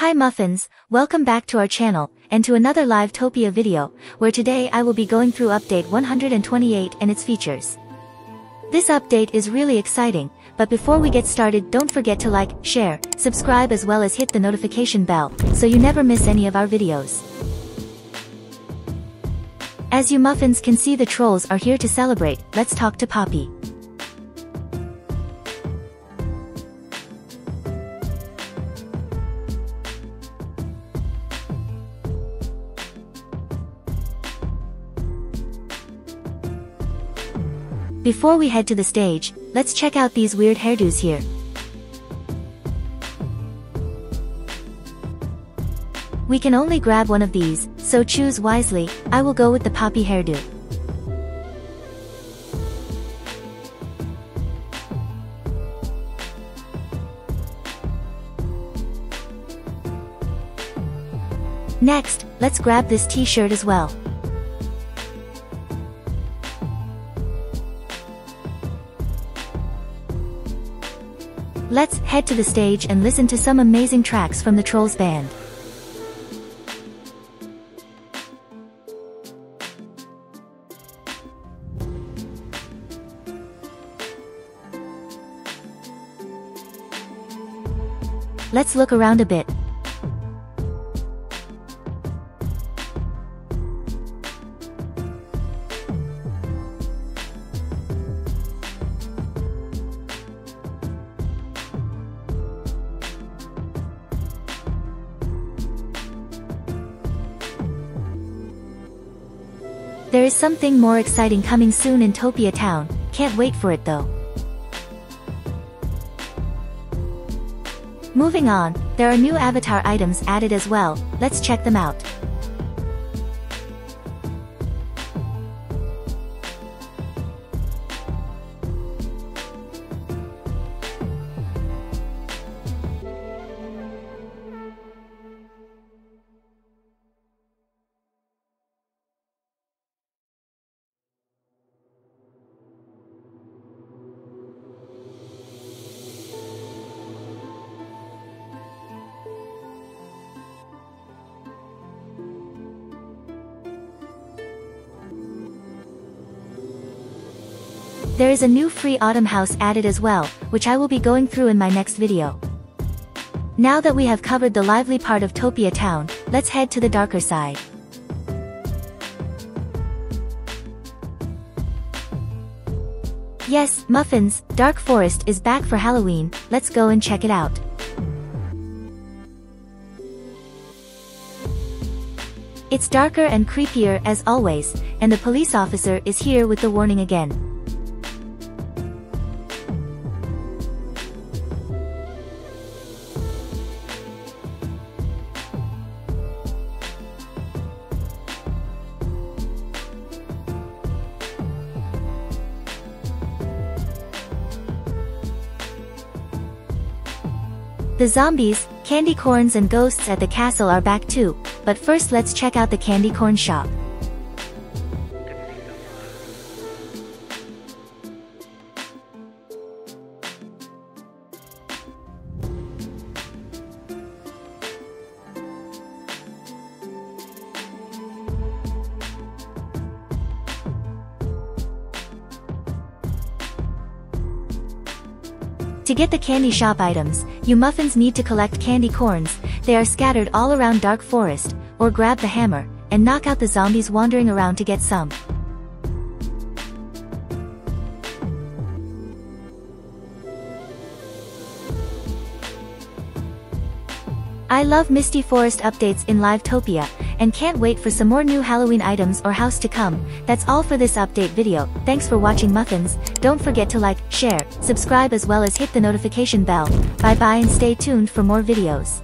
Hi Muffins, welcome back to our channel, and to another Livetopia video, where today I will be going through update 128 and its features. This update is really exciting, but before we get started don't forget to like, share, subscribe as well as hit the notification bell, so you never miss any of our videos. As you Muffins can see the trolls are here to celebrate, let's talk to Poppy. Before we head to the stage, let's check out these weird hairdos here. We can only grab one of these, so choose wisely, I will go with the poppy hairdo. Next, let's grab this t-shirt as well. Let's head to the stage and listen to some amazing tracks from the Trolls band. Let's look around a bit. There is something more exciting coming soon in Topia Town, can't wait for it though. Moving on, there are new avatar items added as well, let's check them out. There is a new free autumn house added as well, which I will be going through in my next video. Now that we have covered the lively part of Topia Town, let's head to the darker side. Yes, Muffins, Dark Forest is back for Halloween, let's go and check it out. It's darker and creepier as always, and the police officer is here with the warning again. The zombies, candy corns and ghosts at the castle are back too, but first let's check out the candy corn shop. To get the candy shop items, you muffins need to collect candy corns, they are scattered all around Dark Forest, or grab the hammer, and knock out the zombies wandering around to get some. I love Misty Forest updates in Livetopia, and can't wait for some more new Halloween items or house to come. That's all for this update video, thanks for watching Muffins, don't forget to like, share, subscribe as well as hit the notification bell. Bye bye and stay tuned for more videos.